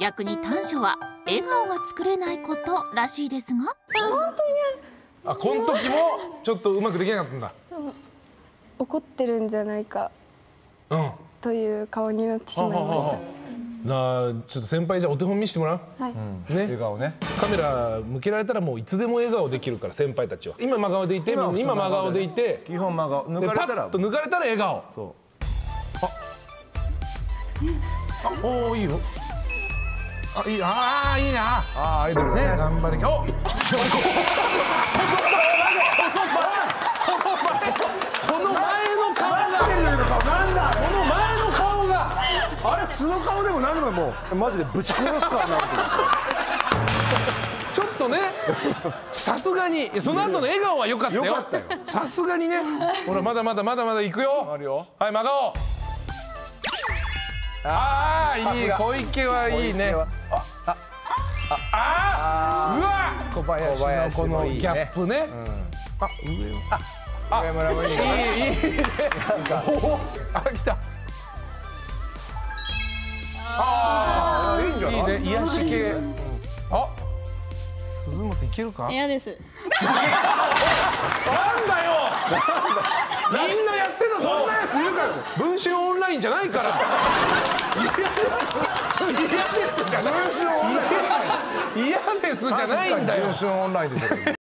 逆に短所は笑顔が作れないことらしいですが。あこの時もちょっとうまくできなかったんだ。怒ってるんじゃないか。うん。という顔になってしまいました。なあちょっと先輩じゃあお手本見せてもらう？はい。ね。笑顔ね。カメラ向けられたらもういつでも笑顔できるから先輩たちは。今真顔でいて今は今真顔でいて。基本真顔。抜でパかれたら。ッと抜かれたら笑顔。そあおおいいよあいいああいいな。うああアイドルね。ね。頑張りお。その前の顔が。なんだその前の顔が。あれ素の顔でも何でももうマジでぶち殺すからなって。ちょっとね。さすがに。その後の笑顔は良かったよ。良かったよ。さすがにね。ほらまだまだまだまだ行くよ。はい真顔。ああいい小池はいいね。ああうわ小林のこのもいいね。ギャップね上村もいいね。いいいいあ来た。ああいいんじゃない？いいね癒し系。あ鈴本いけるか？嫌です。なんだよ。みんなやってたぞそんなやついるから。文春インじゃないから。嫌です。嫌ですじゃない。嫌です。じゃないんだよ